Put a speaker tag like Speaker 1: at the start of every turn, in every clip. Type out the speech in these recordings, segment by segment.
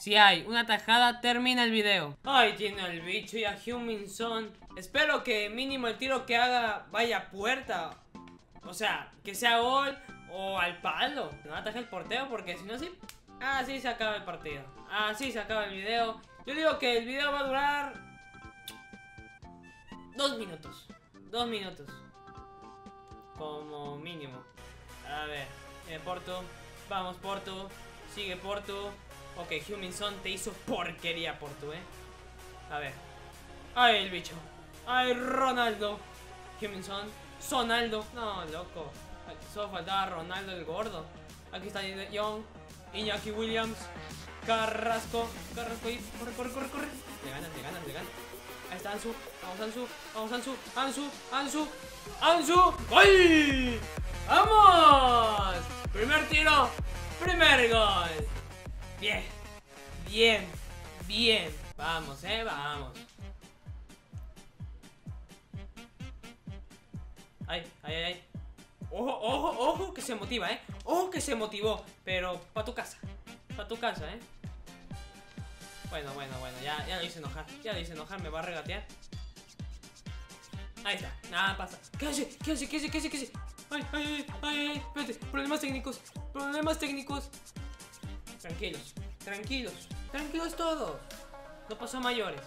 Speaker 1: Si hay una tajada, termina el video. Ay, tiene al bicho y a Huminson. Espero que mínimo el tiro que haga vaya puerta. O sea, que sea gol o al palo. No ataje el porteo porque si no, sí. Así se acaba el partido. Así se acaba el video. Yo digo que el video va a durar. Dos minutos. Dos minutos. Como mínimo. A ver. Eh, Porto. Vamos, Porto. Sigue Porto. Ok, Huminson te hizo porquería por tu, eh. A ver. Ay, el bicho. Ay, Ronaldo. Huminson. Sonaldo. No, loco. Solo faltaba Ronaldo el gordo. Aquí está Young. Iñaki Williams. Carrasco. Carrasco ahí. Corre, corre, corre, corre. Le ganan, le ganan, le ganan. Ahí está Ansu. Vamos, Ansu. Vamos, Ansu. Ansu. Ansu. Ansu. ¡Vamos! Primer tiro. Primer gol. Bien, bien, bien. Vamos, eh, vamos. Ay, ay, ay. Ojo, ojo, ojo, que se motiva, eh. Ojo que se motivó. Pero pa' tu casa. Pa' tu casa, eh. Bueno, bueno, bueno. Ya, ya lo hice enojar. Ya lo hice enojar. Me va a regatear. Ahí está. Nada pasa. ¿Qué hace? ¿Qué hace? ¿Qué hace? ¿Qué hace? ¿Qué hace? Ay, ay, ay, ay, ay. Espérate. Problemas técnicos. Problemas técnicos. Tranquilos, tranquilos, tranquilos todos. No pasó mayores.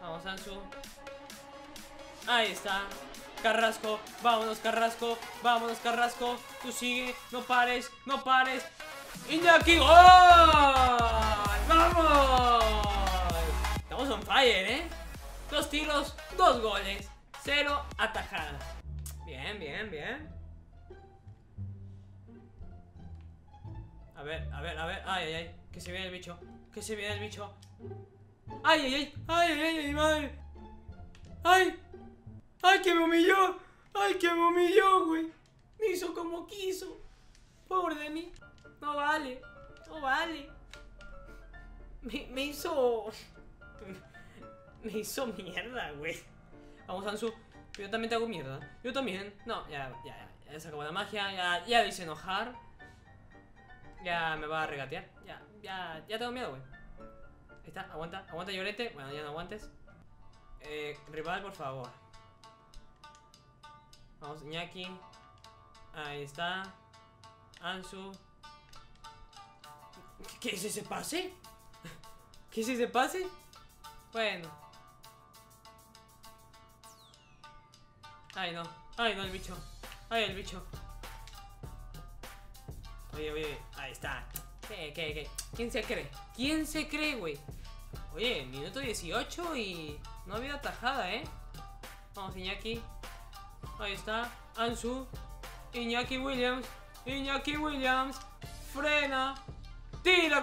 Speaker 1: Vamos, Ansu. Ahí está. Carrasco, vámonos Carrasco, vámonos Carrasco. Tú sigue, no pares, no pares. Iñaki, ¡gol! ¡Vamos! Estamos on fire, ¿eh? Dos tiros, dos goles, cero atajada. Bien, bien, bien. A ver, a ver, a ver. Ay, ay, ay. Que se viene el bicho. Que se viene el bicho. Ay, ay, ay. Ay, ay, ay, madre. Ay. Ay, que me humilló. Ay, que me humilló, güey. Me hizo como quiso. Pobre de mí. No vale. No vale. Me, hizo... Me hizo mierda, güey. Vamos, Ansu. Yo también te hago mierda. Yo también. No, ya, ya, ya. Ya se acabó la magia. Ya, ya hice enojar. Ya me va a regatear. Ya, ya, ya tengo miedo, güey. Ahí está, aguanta, aguanta llorete. Bueno, ya no aguantes. Eh, rival, por favor. Vamos, Iñaki. Ahí está. Ansu. ¿Qué es ese pase? ¿Qué es ese pase? Bueno. Ay, no. Ay, no, el bicho. Ay, el bicho. Ahí está. ¿Quién se cree? ¿Quién se cree, güey? Oye, minuto 18 y no ha habido tajada, ¿eh? Vamos, Iñaki. Ahí está. Ansu. Iñaki Williams. Iñaki Williams. Frena. Tira.